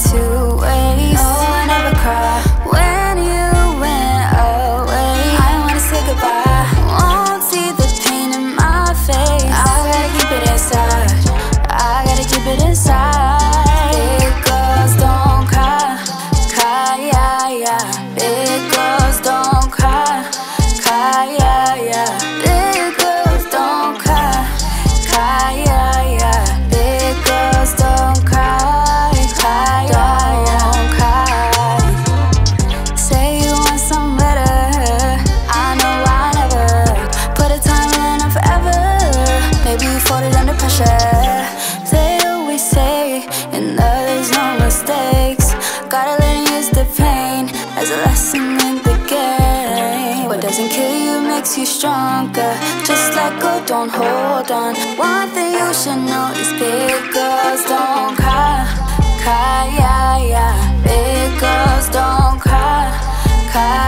To. They always say no mistakes. Gotta learn to use the pain as a lesson in the game. What doesn't kill you makes you stronger Just let go, don't hold on. One thing you should know is big girls don't cry Cry, yeah, yeah. Big girls don't cry, cry.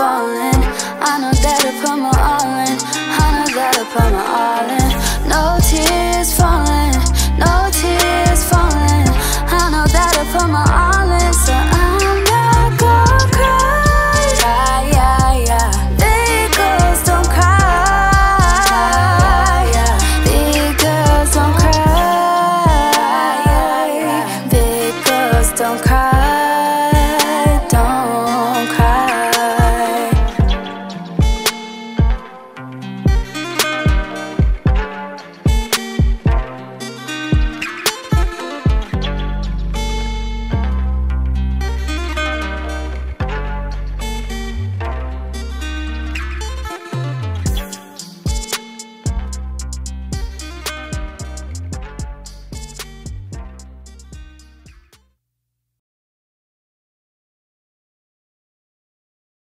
falling. I know that I put my all in. I know that I put my all in. No tears falling, no tears falling. I know that I put my all in. So I'm not gonna cry. Yeah, yeah, yeah. Big girls don't cry. Yeah, Big girls don't cry. Big girls don't cry.